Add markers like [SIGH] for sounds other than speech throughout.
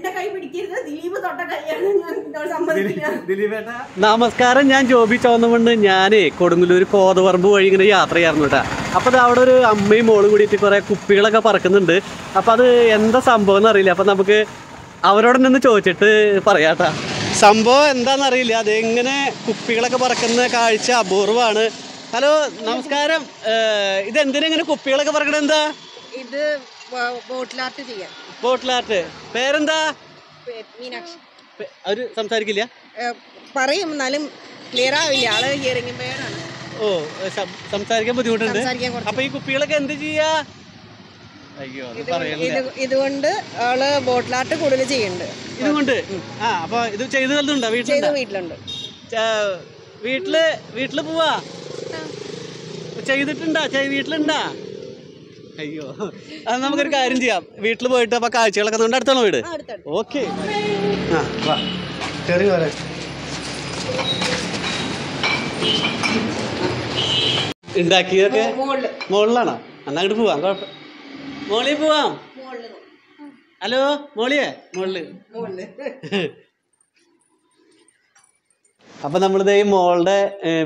എന്റെ കൈ പിടിക്കരുത്. ദിലീപ് തൊട്ട കൈയാണ് ഞാൻ സമ്മതിക്കില്ല ദിലീപേട്ട. നമസ്കാരം ഞാൻ ജോബി ചോന്നുകൊണ്ട് ഞാനേ കൊടുങ്ങല്ലൂർ കോതപറമ്പ് വഴി ഇങ്ങനെ യാത്ര ചെയ്യാറുണ്ട് കേട്ടാ. അപ്പോൾ അവിടെ ഒരു അമ്മയും മോൾ കൂടിയിട്ട് കുറേ കുപ്പികളൊക്കെ പറക്കുന്നുണ്ട്. അപ്പോൾ അത് എന്താ സംഭവം എന്നറിയില്ല. അപ്പോൾ നമുക്ക് അവരോട് നിന്ന് ചോദിച്ചിട്ട് പറയാട്ടാ സംഭവം എന്താണെന്നറിയില്ല അതെങ്ങനെ കുപ്പികളൊക്കെ പറക്കുന്ന കാഴ്ച അപൂർവമാണ്. ഹലോ നമസ്കാരം. ഇത് എന്തിനാ ഇങ്ങനെ കുപ്പികളൊക്കെ പറക്കണെന്താ എന്താ? ഇത് ബോട്ടിലാർട്ട് ചെയ്യാം ബോട്ടിലാർട്ട് പേരെന്താ? മീനാക്ഷി. അവർ സംസാരിക്കില്ല? പറയും എന്നാലും ക്ലിയർ ആവില്ല. ആൾ ഹിയറിംഗ് പേരാണ് ഓ സംസാരിക്കാൻ ബുദ്ധിമുട്ടുണ്ട്. അപ്പൊ ഈ കുപ്പികളൊക്കെ എന്ത് ചെയ്യാ? ഇതുകൊണ്ട് ആൾ ബോട്ടിലാട്ട് കൂടുതൽ ചെയ്യുന്നുണ്ട്. ഇതുകൊണ്ട്? ആ അപ്പൊ ഇത് ചെയ്ത് തരുന്നുണ്ടോ വീട്ടിൽ വീട്ടിലുണ്ടോ. വീട്ടിൽ വീട്ടിൽ പോവാ? ചെയ്തിട്ടുണ്ടാ? ചെയ്- വീട്ടിലുണ്ടാ? അയ്യോ. അത് നമുക്കൊരു കാര്യം ചെയ്യാം. വീട്ടിൽ പോയിട്ട് അപ്പൊ കാഴ്ചകളൊക്കെ നമ്മുടെ അടുത്താണോ വീട്? ഓക്കെ. ആ വാ. കയറി വരാം. ഉണ്ടാക്കിയതൊക്കെ മുകളിൽ മുകളിലാണോ എന്നാ അങ്ങോട്ട് പോവാം കുഴപ്പം മോളി പോവാം. ഹലോ മോളിയേ? മോളിൽ. [LAUGHS] അപ്പൊ നമ്മളിത് ഈ മോളുടെ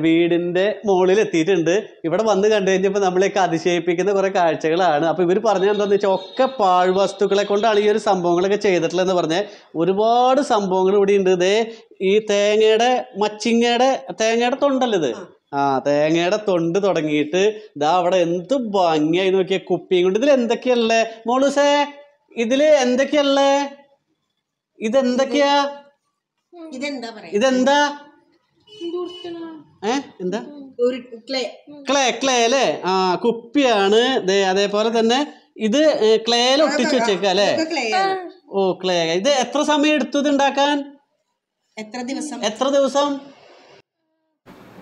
വീടിന്റെ മുകളിൽ എത്തിയിട്ടുണ്ട് ഇവിടെ വന്ന് കണ്ടു കഴിഞ്ഞപ്പോൾ നമ്മളെയൊക്കെ അതിശയിപ്പിക്കുന്ന കുറെ കാഴ്ചകളാണ്. അപ്പൊ ഇവർ പറഞ്ഞത് എന്താണെന്ന് വെച്ചാൽ ഒക്കെ പാഴ്വസ്തുക്കളെ കൊണ്ടാണ് ഈ ഒരു സംഭവങ്ങളൊക്കെ ചെയ്തിട്ടുള്ളതെന്ന് പറഞ്ഞ ഒരുപാട് സംഭവങ്ങൾ ഇവിടെ ഉണ്ട്. ഇതേ ഈ തേങ്ങയുടെ മച്ചിങ്ങയുടെ തേങ്ങയുടെ തൊണ്ടല്ലേ ഇത്? ആ തേങ്ങയുടെ തൊണ്ട് തുടങ്ങിയിട്ട് ഇതാ അവിടെ എന്ത് ഭംഗിയായി നോക്കിയ കുപ്പിയും കൊണ്ട്. ഇതിൽ എന്തൊക്കെയല്ലേ മോളൂസേ ഇതിൽ എന്തൊക്കെയല്ലേ ഇതെന്തൊക്കെയാ? ഇതെന്താ ഇതെന്താ? ഏ? എന്താ? ക്ലേ. ക്ലേ ക്ലേ അല്ലേ? ആ കുപ്പിയാണ്. ദേ അതേപോലെ തന്നെ ഇത് ക്ലേയിൽ ഒട്ടിച്ചു വെച്ചേക്ക അല്ലേ? ഓ ക്ലേ. ഇത് എത്ര സമയം എടുത്തു ഇത് ഉണ്ടാക്കാൻ? എത്ര ദിവസം? എത്ര ദിവസം?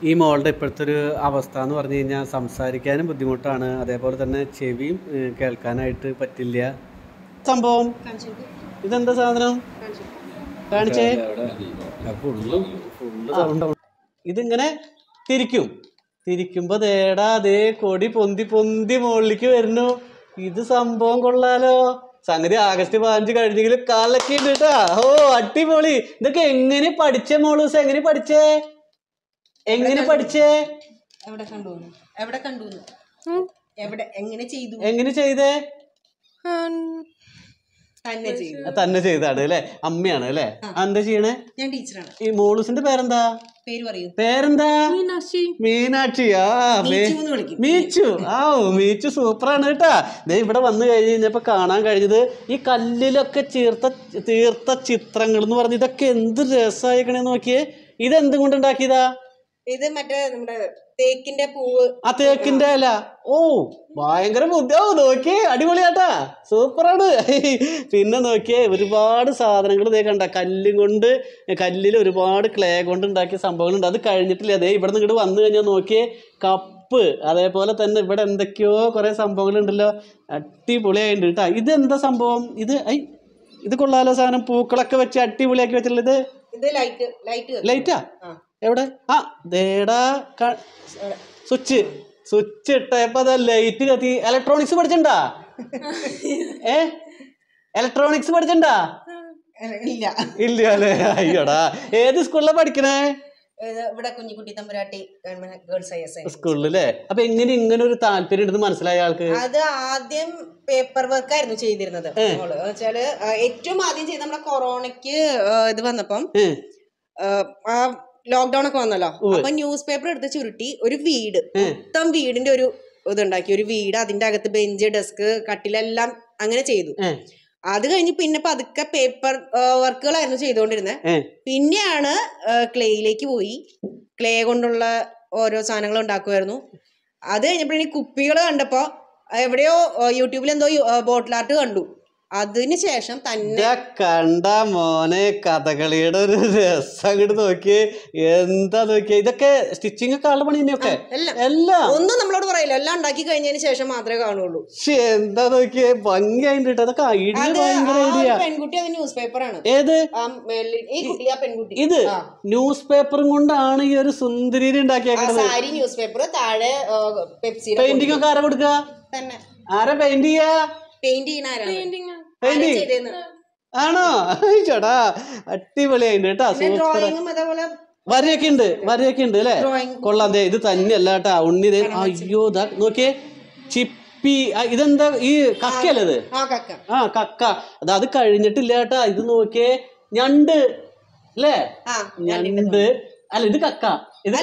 ഈ മോളുടെ ഇപ്പോഴത്തെ ഒരു അവസ്ഥ എന്ന് പറഞ്ഞു കഴിഞ്ഞാൽ സംസാരിക്കാനും ബുദ്ധിമുട്ടാണ്. അതേപോലെ തന്നെ ചെവിയും കേൾക്കാനായിട്ട് പറ്റില്ല. സംഭവം? ഇതെന്താ സാധനം? കാണിച്ചേ. ആ. ഇതിങ്ങനെ തിരിക്കും. തിരിക്കുമ്പോൾ ദേടാ അതേ കൊടി പൊന്തി പൊന്തി മുകളിലേക്ക് വരുന്നു. ഇത് സംഭവം കൊള്ളാലോ. സംഗതി ആഗസ്റ്റ് പതിനഞ്ച് കഴിഞ്ഞെങ്കിൽ കാലൊക്കെ ഉണ്ട് കേട്ടാ ഓ അടിപൊളി. ഇതൊക്കെ എങ്ങനെ പഠിച്ചേ മോളൂസ് എങ്ങനെ പഠിച്ചേ? എങ്ങനെ പഠിച്ചേ? എവിടെ കണ്ടു എവിടെ കണ്ടു എവിടെ? എങ്ങനെ ചെയ്തു? എങ്ങനെ ചെയ്തേ? തന്നെ ചെയ്താണ് അല്ലേ? അമ്മയാണ് അല്ലേ? എന്താ ചെയ്യണേ? ഞാൻ ടീച്ചറാണ്. ഈ മോളൂസിന്റെ പേരെന്താ? പേര് പറയൂ. പേരെന്താ? മീനാക്ഷി. ആ മീ- മീച്ചു എന്ന് വിളിക്കും. മീച്ചു. ആ മീച്ചു സൂപ്പറാണ് കേട്ടാ. ദേ ഇവിടെ വന്നു കഴിഞ്ഞ് കഴിഞ്ഞപ്പോ കാണാൻ കഴിഞ്ഞത് ഈ കല്ലിലൊക്കെ ചീർത്ത തീർത്ത ചിത്രങ്ങൾ എന്ന് പറഞ്ഞ് ഇതൊക്കെ എന്ത് രസമായിക്കണേ നോക്കിയേ. ഇതെന്തും കൊണ്ട് ഉണ്ടാക്കിയതാ? ഇത് മറ്റേ നമ്മുടെ തേക്കിന്റെ പൂവ്. ആ തേക്കിന്റെ അല്ല ഓ ഭയങ്കര ബുദ്ധി. ഓ നോക്കിയേ അടിപൊളിയാട്ടാ. സൂപ്പറാണ്. പിന്നെ നോക്കിയേ ഒരുപാട് സാധനങ്ങൾ ദേ കണ്ട. കല്ലും കൊണ്ട് കല്ലിൽ ഒരുപാട് ക്ലേ കൊണ്ട് ഉണ്ടാക്കിയ സംഭവങ്ങളുണ്ട്. അത് കഴിഞ്ഞിട്ടില്ല. അതേ ഇവിടെ നിന്ന് ഇങ്ങോട്ട് വന്നു കഴിഞ്ഞാൽ നോക്കിയേ കപ്പ്. അതേപോലെ തന്നെ ഇവിടെ എന്തൊക്കെയോ കുറേ സംഭവങ്ങളുണ്ടല്ലോ. അടിപൊളിയായിട്ടുണ്ട് കേട്ടോ. എന്താ സംഭവം? ഇത് ഐ ഇത് കൊള്ളാലോ സാധനം. പൂക്കളൊക്കെ വെച്ച് അടിപൊളിയാക്കി വെച്ചിട്ടുള്ളത് ഇത്? Light light. എവിടെ? ആ ദേടാ സ്വിച്ച്. സ്വിച്ച് ഇട്ടപ്പോ അതാ ലൈറ്റ് കത്തി. ഇലക്ട്രോണിക്സ് പഠിച്ചിണ്ടാ? ഏ? ഇലക്ട്രോണിക്സ് പഠിച്ചിണ്ടാ? ഇല്ല. ഇല്ല അല്ലേ? അയ്യോടാ. ഏത് സ്കൂളിലാ പഠിക്കണേ? ഇവിടെ കുഞ്ഞിക്കുട്ടി തമ്പുരാട്ടി ഗേൾസ് ഹയർ സെക്കൻഡറി സ്കൂളിലല്ലേ? അപ്പൊ എങ്ങനെ ഇങ്ങനെ ഒരു താല്പര്യം ഉണ്ടെന്ന് മനസ്സിലായ ആൾക്ക്? അത് ആദ്യം പേപ്പർ വർക്ക് ആയിരുന്നു ചെയ്തിരുന്നത് വെച്ചാൽ ഏറ്റവും ആദ്യം ചെയ്ത് നമ്മുടെ കൊറോണയ്ക്ക് ഇത് വന്നപ്പം ആ ലോക്ക്ഡൌൺ ഒക്കെ വന്നല്ലോ. അപ്പൊ ന്യൂസ് പേപ്പർ എടുത്ത് ചുരുട്ടി ഒരു വീട്. മൊത്തം വീടിന്റെ ഒരു ഇതുണ്ടാക്കി. ഒരു വീട് അതിന്റെ അകത്ത് ബെഞ്ച് ഡെസ്ക് കട്ടിലെല്ലാം അങ്ങനെ ചെയ്തു. അത് കഴിഞ്ഞ് പിന്നെ പതുക്കെ പേപ്പർ വർക്കുകളായിരുന്നു ചെയ്തുകൊണ്ടിരുന്നത് പിന്നെയാണ് ക്ലേയിലേക്ക് പോയി. ക്ലേ കൊണ്ടുള്ള ഓരോ സാധനങ്ങൾ ഉണ്ടാക്കുമായിരുന്നു അത് കഴിഞ്ഞപ്പോഴേ കുപ്പികൾ കണ്ടപ്പോ എവിടെയോ യൂട്യൂബിൽ എന്തോ ബോട്ടിൽ ആർട്ട് കണ്ടു. അതിന് ശേഷം തന്നെ കണ്ട മോനെ കഥകളിയുടെ ഒരു രസം അങ്ങോട്ട് നോക്കി എന്താ നോക്കിയേ? ഇതൊക്കെ സ്റ്റിച്ചിങ് ഒക്കെ ആളുടെ പണി തന്നെയൊക്കെ എല്ലാം. ഒന്നും നമ്മളോട് പറയില്ല. എല്ലാം ഉണ്ടാക്കി കഴിഞ്ഞതിന് ശേഷം മാത്രമേ കാണുള്ളൂ. എന്താ നോക്കിയേ? ഭംഗിയായിട്ട് അതിന്റെ അതൊക്കെ ഐഡിയ ഭയങ്കര ഐഡിയ പെൺകുട്ടി അത് ന്യൂസ് പേപ്പറാണ് ഏത്? പെൺകുട്ടി. ഇത്. ന്യൂസ് പേപ്പറും കൊണ്ടാണ് ഈ ഒരു സുന്ദരീനെ ഉണ്ടാക്കിയേക്കുന്നത് സാരി ന്യൂസ് പേപ്പർ താഴെ പെപ്സി പെയിന്റിംഗ് ഒക്കെ ആരാ കൊടുക്കുക തന്നെ. ആരാ പെയിന്റ് ചെയ്യാ? പെയിന്റ് ചെയ്യുന്ന? ആണോ? ചേട്ടാ അടിപൊളിയായിട്ടുണ്ട് കേട്ടാ സൂപ്പർ. വരയൊക്കെ ഉണ്ട് വരയൊക്കെ ഉണ്ട് അല്ലേ? കൊള്ളാം ദേ ഇത് തന്നെയല്ല കേട്ടാ ഉണ്ണി ദേ. അയ്യോ ദാ നോക്കിയേ ചിപ്പി ഇതെന്താ ഈ കക്കയല്ലേ ഇത്? ആ കക്ക. അത് അത് കഴിഞ്ഞിട്ടില്ല കേട്ടാ ഇത് നോക്കിയേ ഞണ്ട് അല്ലേ? ഞണ്ട്. അല്ല ഇത് കക്ക. ഇത്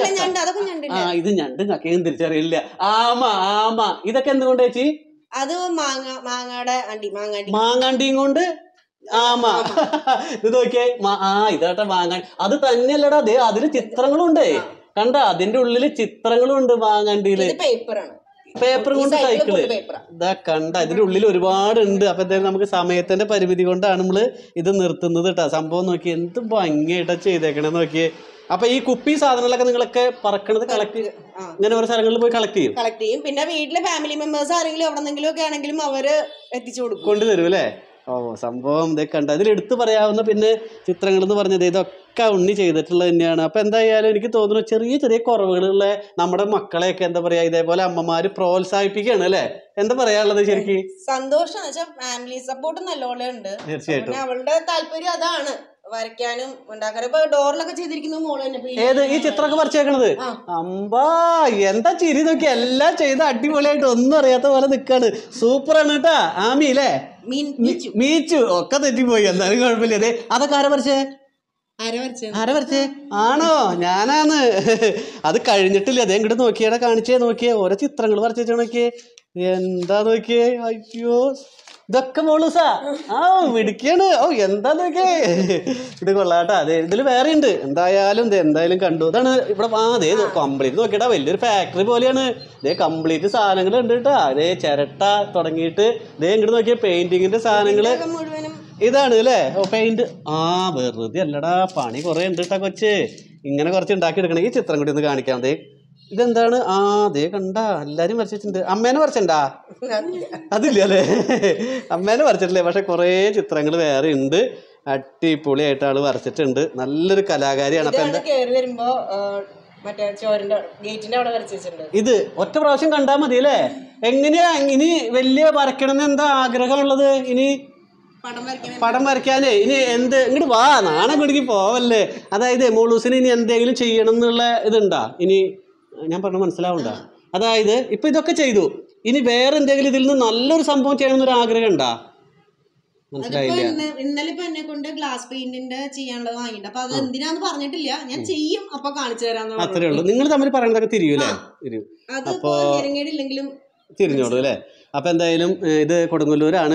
ആ ഇത് ഞണ്ടും കക്കയും തിരിച്ചറിയില്ല ആമ ആമ. ഇതൊക്കെ എന്തുകൊണ്ട് ചേച്ചി? അത് മാങ്ങ മാങ്ങയുടെ അണ്ടി മാങ്ങാണ്ടി. മാങ്ങാണ്ടിയും കൊണ്ട്? ആമാ. ഇത് നോക്കിയേ ആ ഇതാട്ടെ മാങ്ങാണ്ടി അത് തന്നെയല്ലടാ അതെ ചിത്രങ്ങളും ചിത്രങ്ങളുണ്ട്. കണ്ട അതിന്റെ ഉള്ളിൽ ചിത്രങ്ങളുണ്ട് മാങ്ങാണ്ടിയിൽ. പേപ്പറാണ്. പേപ്പർ കൊണ്ട് സൈക്കിൾ ഇതാ കണ്ട ഇതിന്റെ ഉള്ളിൽ ഒരുപാട് ഉണ്ട് അപ്പൊ എന്തായാലും നമുക്ക് സമയത്തിന്റെ പരിമിതി കൊണ്ടാണ് നമ്മൾ ഇത് നിർത്തുന്നത് കേട്ടോ സംഭവം നോക്കി എന്ത് ഭംഗിയായിട്ടാ ചെയ്തേക്കണേ. നോക്കിയേ. അപ്പൊ ഈ കുപ്പി സാധനങ്ങളൊക്കെ നിങ്ങളൊക്കെ പറക്കണത് കളക്ട് ഇങ്ങനെ ഓരോ സ്ഥലങ്ങളിൽ പോയി കളക്ട് ചെയ്യും. കളക്ട് ചെയ്യും. പിന്നെ വീട്ടിലെ ഫാമിലി മെമ്പേഴ്സ് ആരെങ്കിലും എവിടെന്നെങ്കിലും ഒക്കെ ആണെങ്കിലും അവർ എത്തിച്ചു കൊടുക്കും. കൊണ്ടുതരും അല്ലേ? ഓ സംഭവം ഇതൊക്കെ കണ്ട. അതിൽ എടുത്തു പറയാവുന്ന പിന്നെ ചിത്രങ്ങൾ എന്ന് പറഞ്ഞത് ഇതൊക്കെ ഉണ്ണി ചെയ്തിട്ടുള്ളത് തന്നെയാണ്. അപ്പൊ എന്തായാലും എനിക്ക് തോന്നുന്നു ചെറിയ ചെറിയ കുറവുകളുള്ള നമ്മുടെ മക്കളെയൊക്കെ എന്താ പറയാ ഇതേപോലെ അമ്മമാര് പ്രോത്സാഹിപ്പിക്കുകയാണ് അല്ലേ? എന്താ പറയാനുള്ളത് ശരിക്കും? സന്തോഷം ഫാമിലി സപ്പോർട്ട് നല്ലോണം ഉണ്ട്. തീർച്ചയായിട്ടും. അവളുടെ താല്പര്യം അതാണ്. വരയ്ക്കാനും ഉണ്ടാക്കാനും. ഇപ്പൊ ഡോറിലൊക്കെ ചെയ്തിരിക്കുന്ന മോൾ തന്നെ ഏത് ഈ ചിത്രമൊക്കെ പറിച്ചേക്കണത് അമ്പാ എന്താ ചിരി നോക്കി എല്ലാം ചെയ്ത് അടിപൊളിയായിട്ട് ഒന്നും അറിയാത്ത പോലെ നിക്കാണ്. ആണ് കേട്ടാ. ആമി അല്ലേ മീച്ചു. ഒക്കെ തെറ്റിപ്പോയി. എന്നാലും കുഴപ്പമില്ല. അതെ അതൊക്കെ ആരാ വരച്ചേ? ആരാ വരച്ചേ? ആണോ? ഞാനാന്ന്. അത് കഴിഞ്ഞിട്ടില്ല. അതേ ഇങ്ങോട്ട് നോക്കിയാടെ കാണിച്ചേ നോക്കിയേ. ഓരോ ചിത്രങ്ങൾ വരച്ചേ നോക്കിയേ? എന്താ നോക്കിയേ? അയ്യോ. ഇതൊക്കെ മോളൂസ ആ മിടുക്കിയാണ്. ഓ എന്താന്നൊക്കെ. ഇത് കൊള്ളാട്ടാ. അതെ ഇതിൽ വേറെ ഉണ്ട് എന്തായാലും ഇത് എന്തായാലും കണ്ടു. ഇതാണ് ഇവിടെ ആ അതേ കംപ്ലീറ്റ് നോക്കിയിട്ടാ വലിയൊരു ഫാക്ടറി പോലെയാണ്. ഇതേ കംപ്ലീറ്റ് സാധനങ്ങൾ ഉണ്ട് കേട്ടാ. അതേ ചിരട്ട തുടങ്ങിയിട്ട് ഇതേ ഇങ്ങോട്ട് നോക്കിയ പെയിന്റിങ്ങിന്റെ സാധനങ്ങൾ. ഇതാണ് അല്ലേ? ഓ പെയിന്റ് ആ വെറുതെ അല്ലടാ പണി കുറെ ഉണ്ട് കേട്ടാ കൊച്ച്. ഇങ്ങനെ കുറച്ച് ഉണ്ടാക്കി എടുക്കണം ഈ ചിത്രം കൂടി ഒന്ന് കാണിക്കാം. ദേ ഇതെന്താണ്? ആ അതേ കണ്ട എല്ലാരും വരച്ചിട്ടുണ്ട്. അമ്മേനെ വരച്ചണ്ടാ? [LAUGHS] അതില്ല അല്ലേ? അമ്മേനെ വരച്ചിട്ടില്ലേ? പക്ഷെ കുറേ ചിത്രങ്ങൾ വേറെ ഉണ്ട്. അടിപൊളിയായിട്ട് ആൾ വരച്ചിട്ടുണ്ട്. നല്ലൊരു കലാകാരിയാണ്. അപ്പൊ കേറി വരുമ്പോ മറ്റേ ചോറിന്റെ ഗേറ്റിന്റെ അവിടെ വരച്ചിട്ടുണ്ട് ഇത് ഒറ്റ പ്രാവശ്യം കണ്ടാ മതി അല്ലേ എങ്ങനെയാ ഇനി വലിയ വരയ്ക്കണമെന്ന് എന്താ ആഗ്രഹമുള്ളത്? ഇനി പടം വരയ്ക്കാനേ ഇനി എന്ത്? ഇങ്ങോട്ട് വാ നാണം കുടുക്കി പോവല്ലേ? അതായത് മോളൂസിന് ഇനി എന്തെങ്കിലും ചെയ്യണം എന്നുള്ള ഇതുണ്ടാ? ഇനി ഞാൻ പറഞ്ഞു മനസ്സിലാവണ്ട. അതായത് ഇപ്പൊ ഇതൊക്കെ ചെയ്തു. ഇനി വേറെ എന്തെങ്കിലും ഇതിൽ നിന്ന് നല്ലൊരു സംഭവം ചെയ്യണം എന്നൊരു ആഗ്രഹം ഉണ്ടാ? മനസ്സിലായില്ല. ഇന്നലെ ഇപ്പൊ എന്നെ കൊണ്ട് ഗ്ലാസ് പെയിന്റിന്റെ ചെയ്യാനുള്ളത് വാങ്ങിയിട്ട് അപ്പൊ അത് എന്തിനാന്ന് പറഞ്ഞിട്ടില്ല. ഞാൻ ചെയ്യും. അപ്പൊ കാണിച്ചു തരാന്ന് അത്രേ ഉള്ളൂ. നിങ്ങൾ തമ്മിൽ പറയണതൊക്കെ തിരിയൂലേ തിരിയും. അതിപ്പോ ഞെരങ്ങേടില്ലെങ്കിലും തിരിഞ്ഞോളൂ അല്ലേ? അപ്പൊ എന്തായാലും ഇത് കൊടുങ്ങല്ലൂരാണ്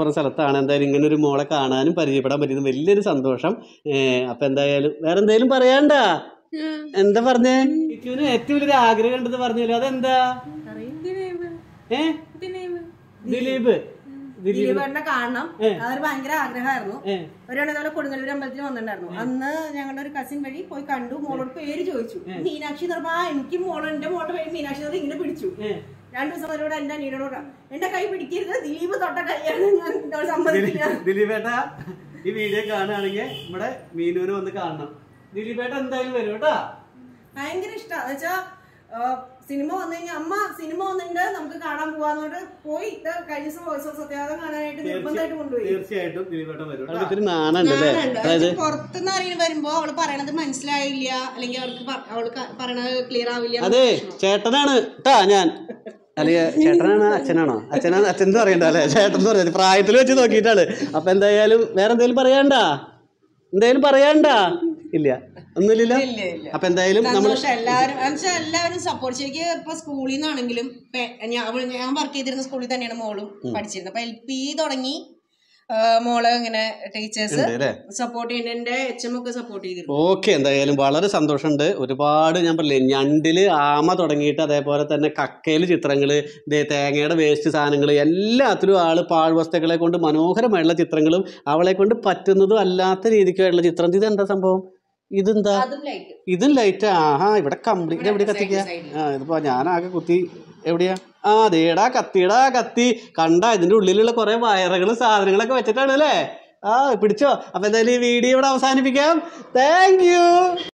പറഞ്ഞ സ്ഥലത്താണ്. എന്തായാലും ഇങ്ങനെ ഒരു മോളെ കാണാനും പരിചയപ്പെടാൻ പറ്റിയത് വലിയൊരു സന്തോഷം. ഏ, അപ്പൊ എന്തായാലും വേറെ എന്തായാലും പറയാണ്ട [LAUGHS] എന്താ പറഞ്ഞേ? ഇറ്റുവിന് ഏറ്റവും വലിയ ആഗ്രഹം ഉണ്ടെന്ന് പറഞ്ഞല്ലോ. അതെന്താ? ദിലീപ്. ദിലീപ്. കാണണം. അതൊരു ഭയങ്കര ആഗ്രഹമായിരുന്നു. ഒരാൾ ഇതുപോലെ കൊടുങ്ങല്ലൂർ അമ്പലത്തിൽ വന്നിട്ടുണ്ടായിരുന്നു. അന്ന് ഞങ്ങളുടെ ഒരു കസിൻ വഴി പോയി കണ്ടു. മോളോട് പേര് ചോദിച്ചു. മീനാക്ഷി എന്ന് പറഞ്ഞാൽ എനിക്ക് മോൾ എന്റെ മോളുടെ പേര് മീനാക്ഷി എന്ന് ഇങ്ങനെ പിടിച്ചു. രണ്ടു ദിവസം അവരോട് എന്റെ അനിയനോട് എന്റെ കൈ പിടിക്കരുത്. ദിലീപ് തൊട്ട കൈയാണ് ഞാൻ സമ്മതിക്കില്ല. ദിലീപേട്ട ഈ വീഡിയോ കാണുകയാണെങ്കിൽ നമ്മുടെ മീനൂര് വന്ന് കാണണം. ദിലീപേട്ട എന്തായാലും വരും കേട്ടാ. ഭയങ്കര ഇഷ്ടമാണ് വെച്ചാ സിനിമ വന്നു കഴിഞ്ഞാൽ അമ്മ സിനിമ വന്നിട്ടുണ്ട് നമുക്ക് കാണാൻ പോവാന്ന് പറഞ്ഞിട്ട് പോയി കഴിഞ്ഞ ദിവസം വോയിസ് ഓഫ് സത്യാഗ്രഹം കാണാനായിട്ട് നിർബന്ധമായിട്ട് കൊണ്ടുപോയി. തീർച്ചയായിട്ടും പുറത്തുനിന്ന് ആരെങ്കിലും വരുമ്പോ അവൾ പറയണത് മനസ്സിലായില്ല. അല്ലെങ്കിൽ അവർക്ക് അവൾക്ക് അവൾ ക- പറയണത് ക്ലിയർ ആവില്ല. അതെ ചേട്ടനാണ് കേട്ടാ ഞാൻ. അല്ലെങ്കിൽ ചേട്ടനാണ് അച്ഛനാണോ? അച്ഛനാണ് അച്ഛൻ എന്ന് പറയണ്ട അല്ലേ? ചേട്ടൻ എന്ന് പറയുന്നത് പ്രായത്തിൽ വെച്ച് നോക്കിയിട്ടാണ്. അപ്പൊ എന്തായാലും വേറെ എന്തെങ്കിലും പറയാണ്ട എന്തായാലും പറയാണ്ട ഇല്ല. ഒന്നുമില്ലല്ലോ ഇല്ല. അപ്പൊ എന്തായാലും നമ്മൾ എല്ലാവരും. എല്ലാവരും സപ്പോർട്ട് ചെയ്യുക ഇപ്പൊ സ്കൂളിൽ നിന്നാണെങ്കിലും ഞാൻ വർക്ക് ചെയ്തിരുന്ന സ്കൂളിൽ തന്നെയാണ് മോളും പഠിച്ചിരുന്നത്. അപ്പൊ എൽ പി തുടങ്ങി മോളെ ഇങ്ങനെ ടീച്ചേഴ്സ് സപ്പോർട്ട് ചെയ്യുന്നുണ്ട്. എച്ച് എം ഒക്കെ സപ്പോർട്ട് ചെയ്തിരുന്നു. ഓക്കെ എന്തായാലും വളരെ സന്തോഷമുണ്ട്. ഒരുപാട് ഞാൻ പറഞ്ഞില്ലേ ഞണ്ടിൽ ആമ തുടങ്ങിയിട്ട് അതേപോലെ തന്നെ കക്കയിൽ ചിത്രങ്ങൾ തേങ്ങയുടെ വേസ്റ്റ് സാധനങ്ങൾ എല്ലാത്തിലും ആൾ പാഴ്വസ്തുക്കളെ കൊണ്ട് മനോഹരമായിട്ടുള്ള ചിത്രങ്ങളും അവളെ കൊണ്ട് പറ്റുന്നതും അല്ലാത്ത രീതിക്കായിട്ടുള്ള ചിത്രം. എന്താ സംഭവം? ഇതെന്താ? ഇതും ലൈറ്റ് ആഹാ ഇവിടെ കംപ്ലീറ്റ് എവിടെ കത്തിക്കുക side ആ ഇതിപ്പോ ഞാനാകെ കുത്തി. എവിടെയാ? ആ അതേടാ കത്തിടാ കത്തി. കണ്ട ഇതിന്റെ ഉള്ളിലുള്ള കുറെ വയറുകളും സാധനങ്ങളൊക്കെ വെച്ചിട്ടാണ് അല്ലേ? ആ പിടിച്ചോ. അപ്പൊ എന്തായാലും ഈ വീഡിയോ ഇവിടെ അവസാനിപ്പിക്കാം. Thank you